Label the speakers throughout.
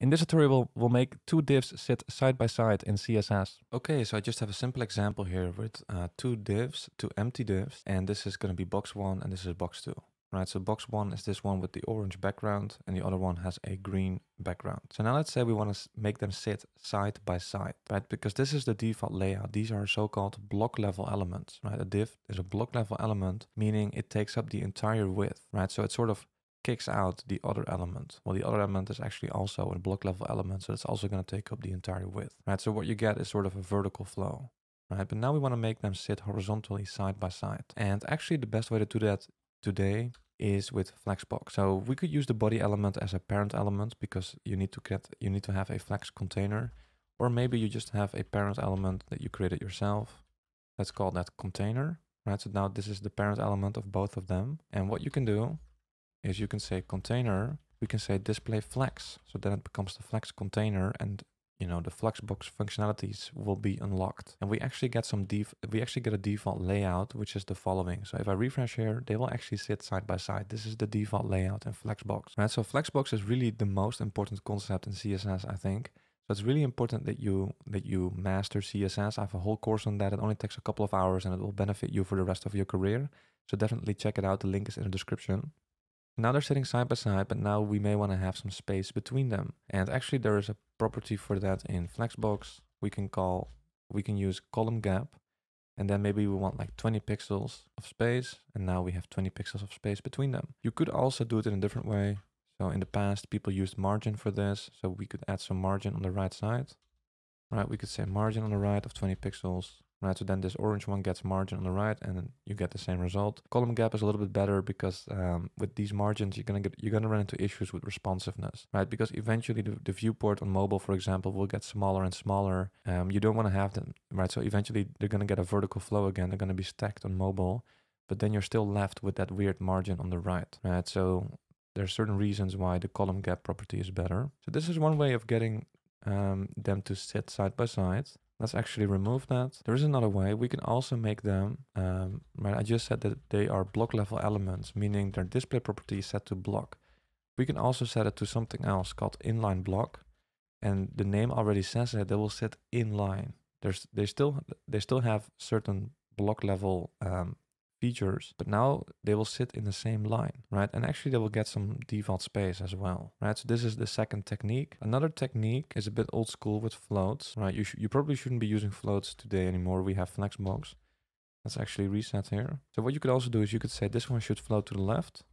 Speaker 1: In this tutorial, we'll, make two divs sit side by side in CSS.
Speaker 2: Okay, so I just have a simple example here with uh, two divs, two empty divs, and this is going to be box one and this is box two. Right, so box one is this one with the orange background and the other one has a green background. So now let's say we want to make them sit side by side, right? Because this is the default layout. These are so-called block level elements, right? A div is a block level element, meaning it takes up the entire width, right? So it sort of kicks out the other element. Well, the other element is actually also a block level element, so it's also going to take up the entire width, right? So what you get is sort of a vertical flow, right? But now we want to make them sit horizontally side by side. And actually the best way to do that today is with flexbox. So we could use the body element as a parent element because you need to get you need to have a flex container or maybe you just have a parent element that you created yourself. Let's call that container, right? So now this is the parent element of both of them. And what you can do is you can say container, we can say display flex. So then it becomes the flex container and you know, the Flexbox functionalities will be unlocked. And we actually get some def we actually get a default layout, which is the following. So if I refresh here, they will actually sit side by side. This is the default layout in Flexbox. Right? So Flexbox is really the most important concept in CSS, I think. So it's really important that you that you master CSS. I have a whole course on that. It only takes a couple of hours and it will benefit you for the rest of your career. So definitely check it out. The link is in the description. Now they're sitting side by side, but now we may want to have some space between them. And actually there is a property for that in Flexbox. We can call, we can use column gap. And then maybe we want like 20 pixels of space. And now we have 20 pixels of space between them. You could also do it in a different way. So in the past, people used margin for this. So we could add some margin on the right side. Right, we could say margin on the right of 20 pixels right? So then this orange one gets margin on the right and you get the same result. Column gap is a little bit better because um, with these margins, you're gonna get you're gonna run into issues with responsiveness, right? Because eventually the, the viewport on mobile, for example, will get smaller and smaller. Um, you don't want to have them, right? So eventually they're gonna get a vertical flow again. They're gonna be stacked on mobile, but then you're still left with that weird margin on the right, right? So there's certain reasons why the column gap property is better. So this is one way of getting um, them to sit side by side. Let's actually remove that. There is another way. We can also make them, um, right? I just said that they are block level elements, meaning their display property is set to block. We can also set it to something else called inline block. And the name already says it, they will sit inline. There's, they still, they still have certain block level um, features, but now they will sit in the same line, right? And actually they will get some default space as well, right? So this is the second technique. Another technique is a bit old school with floats, right? You, you probably shouldn't be using floats today anymore. We have Flexbox. Let's actually reset here. So what you could also do is you could say this one should float to the left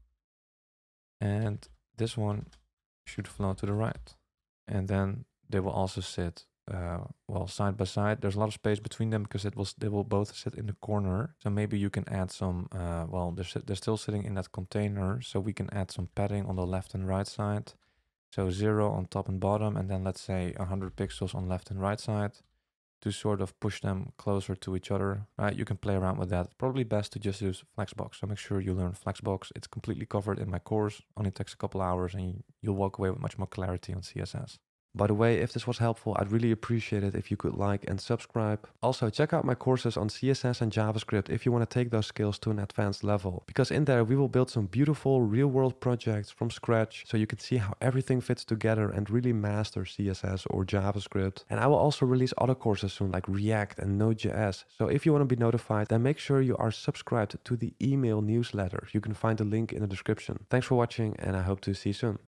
Speaker 2: and this one should float to the right. And then they will also sit uh, well side by side. There's a lot of space between them because it will they will both sit in the corner. So maybe you can add some uh, well they're, they're still sitting in that container. So we can add some padding on the left and right side. So zero on top and bottom and then let's say 100 pixels on left and right side to sort of push them closer to each other. Right you can play around with that. Probably best to just use flexbox. So make sure you learn flexbox. It's completely covered in my course. Only takes a couple hours and you'll walk away with much more clarity on css by the way, if this was helpful, I'd really appreciate it if you could like and subscribe. Also, check out my courses on CSS and JavaScript if you want to take those skills to an advanced level. Because in there, we will build some beautiful real world projects from scratch so you can see how everything fits together and really master CSS or JavaScript. And I will also release other courses soon like React and Node.js. So if you want to be notified, then make sure you are subscribed to the email newsletter. You can find the link in the description. Thanks for watching and I hope to see you soon.